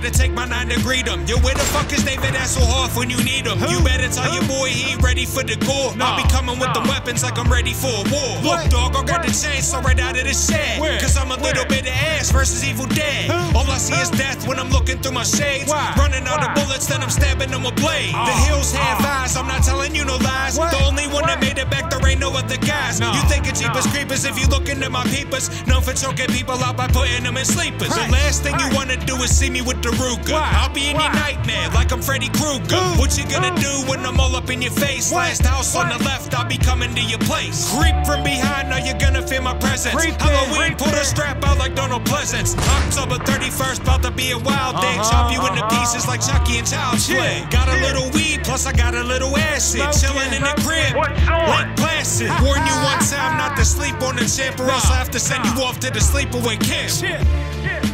gotta take my nine to greet him. Yo, where the fuck is David Hasselhoff when you need him? You better tell your boy he ain't ready for the gore. I'll be coming with the weapons like I'm ready for a war. Look, dog, I got the chainsaw right out of the shed. Cause I'm a little bit of Ash versus Evil Dead. All I see is death when I'm looking through my shades. Running out of bullets, then I'm stabbing them with blade. The hills have eyes, I'm not telling you no lies. The only one that made it back, no other guys. You think it's Jeepers Creepers if you look into my peepers. Known for choking people out by putting them in sleepers. The last thing you wanna do is see me with the Ruger. I'll be in your nightmare like I'm Freddy Krueger. What you gonna do when I'm all up in your face? Last house on the left, I'll be coming to your place. Creep from behind, now you're gonna feel my presence. Halloween, pull the strap out like Donald Pleasence. October 31st, about to be a wild day. Chop you into pieces like Chucky and Child's Play. Got a little weed, plus I got a little acid. Chilling in the crib, What's like Placid. Warn you one time not to sleep on the champ, or else I have to send you off to the sleepaway camp.